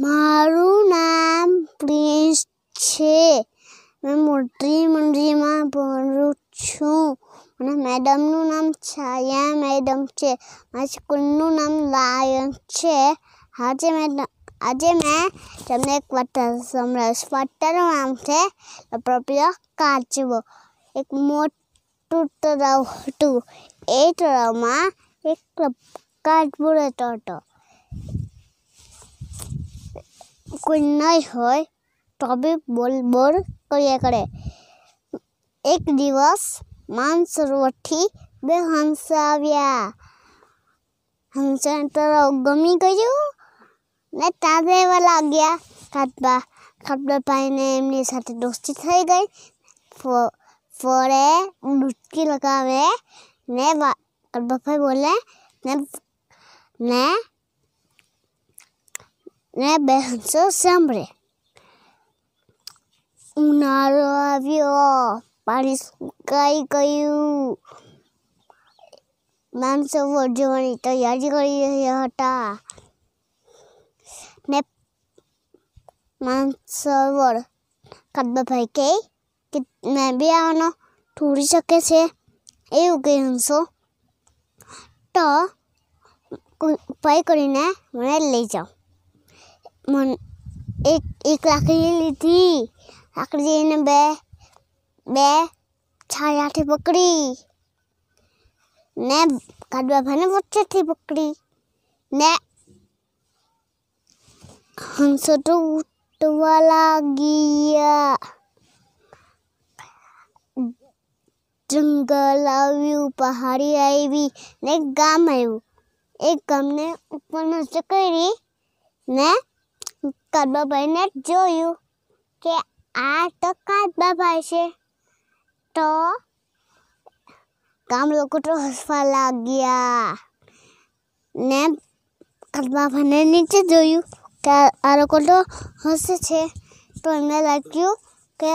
મારું નામ પ્રિન્સ છે. મેં મોટી મંડળીમાં ભણું છું. અને મેડમનું નામ છાયા મેડમ છે. મારી સ્કૂલનું નામ લાયન છે. આજે મેડમ આજે મેં તમને એક વટર સંભળાવીશ. વટરનું નામ છે પ્રપ્રિય કાચબો. એક મોટું તળાવ હતું. એ તળાવમાં એક કાચબો રહેતો હતો. કોઈ નહીં હોય તો બી બોલ બોલ કર્યા કરે એક દિવસ માનસરોવરથી બે હંસ આવ્યા હંસને તળાવ ગમી ગયું ને ત્યાં રહેવા લાગ્યા કાચબા કાચબા ભાઈને એમની સાથે દોસ્તી થઈ ગઈ ફરે ડૂબકી લગાવે ને કાચબા ભાઈ બોલે ને ને ne benzo siempre. Un avión para sky cayu. Ma'am से वो जीवनी तैयारी करी है हटा मैं मैम सर्वर कदम भाई के कि मैं भी आना थोड़ी सके से ये उगे हंसो तो पाई करीने मैं ले जाऊँ मन, एक एक लकड़ी ली थी। लकड़ी ने बे बे छाया थी बकरी। ने कडवा भने बच्चे थी बकरी। ने हंस तो उठवा लगिया। जंगल आयु पहाड़ी आई भी ने गाम आयु। एक गाम ने ऊपर नज़र करी। ने કાદબાભાઈને જોયું કે આ તો કાદબાભાઈ છે તો ગામ લોકો તો હસવા લાગ્યા ને કાદબાભાઈને નીચે જોયું કે આ લોકો તો હસે છે તો એમને લાગ્યું કે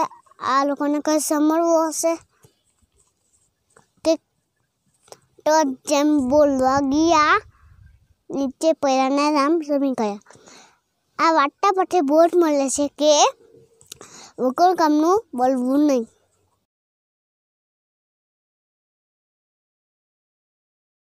આ લોકોને કંઈ સમજવું હશે કે તો જેમ બોલવા ગયા નીચે પહેલાના નામ રમી ગયા આ વાર્તા પરથી બોધ મળે છે કે વગર કામનું બોલવું નહીં